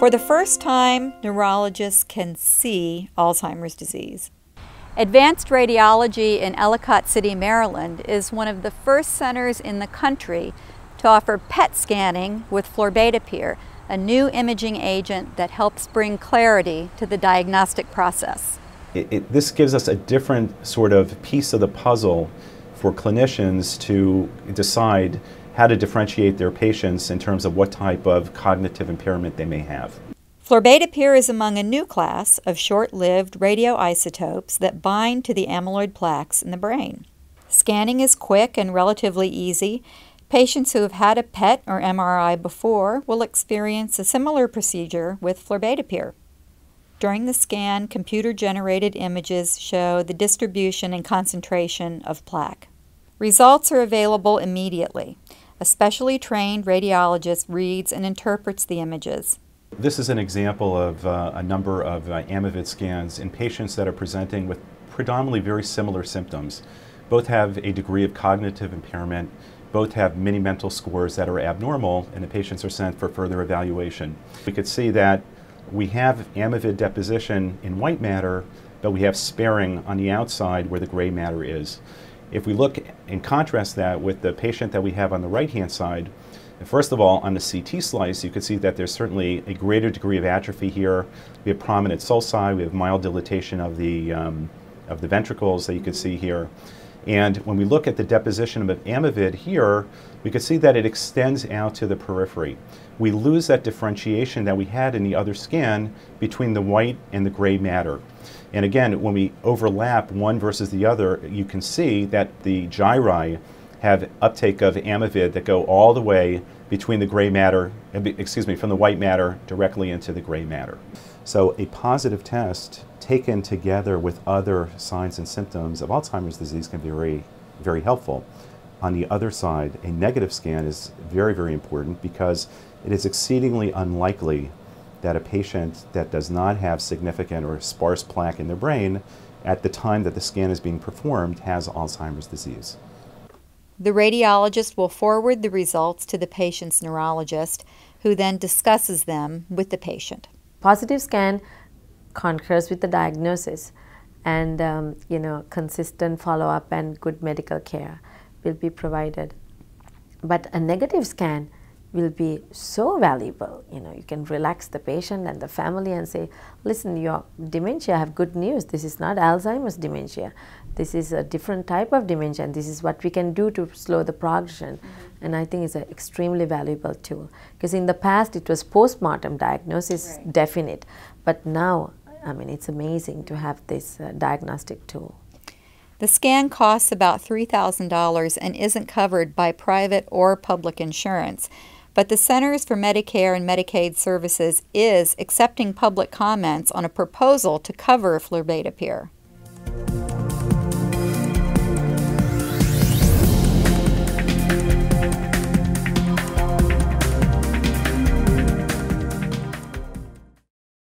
For the first time, neurologists can see Alzheimer's disease. Advanced Radiology in Ellicott City, Maryland is one of the first centers in the country to offer PET scanning with florbetapir, a new imaging agent that helps bring clarity to the diagnostic process. It, it, this gives us a different sort of piece of the puzzle for clinicians to decide how to differentiate their patients in terms of what type of cognitive impairment they may have. Florbetapir is among a new class of short-lived radioisotopes that bind to the amyloid plaques in the brain. Scanning is quick and relatively easy. Patients who have had a PET or MRI before will experience a similar procedure with florbetapir. During the scan, computer-generated images show the distribution and concentration of plaque. Results are available immediately. A specially trained radiologist reads and interprets the images. This is an example of uh, a number of uh, scans in patients that are presenting with predominantly very similar symptoms. Both have a degree of cognitive impairment, both have mini mental scores that are abnormal, and the patients are sent for further evaluation. We could see that we have Amyvid deposition in white matter, but we have sparing on the outside where the gray matter is. If we look and contrast that with the patient that we have on the right-hand side, first of all, on the CT slice, you can see that there's certainly a greater degree of atrophy here. We have prominent sulci, we have mild dilatation of the, um, of the ventricles that you can see here. And when we look at the deposition of amyvid here, we can see that it extends out to the periphery. We lose that differentiation that we had in the other scan between the white and the gray matter. And again, when we overlap one versus the other, you can see that the gyri have uptake of amyvid that go all the way between the gray matter, excuse me, from the white matter directly into the gray matter. So a positive test taken together with other signs and symptoms of Alzheimer's disease can be very, very helpful. On the other side, a negative scan is very, very important because it is exceedingly unlikely that a patient that does not have significant or sparse plaque in their brain at the time that the scan is being performed has Alzheimer's disease. The radiologist will forward the results to the patient's neurologist, who then discusses them with the patient. Positive scan concurs with the diagnosis, and um, you know consistent follow-up and good medical care will be provided. But a negative scan will be so valuable. You know, you can relax the patient and the family and say, listen, your dementia, I have good news. This is not Alzheimer's dementia. This is a different type of dementia and this is what we can do to slow the progression. Mm -hmm. And I think it's an extremely valuable tool. Because in the past it was postmortem diagnosis right. definite. But now, I mean, it's amazing to have this uh, diagnostic tool. The scan costs about $3,000 and isn't covered by private or public insurance but the Centers for Medicare and Medicaid Services is accepting public comments on a proposal to cover florbetapir.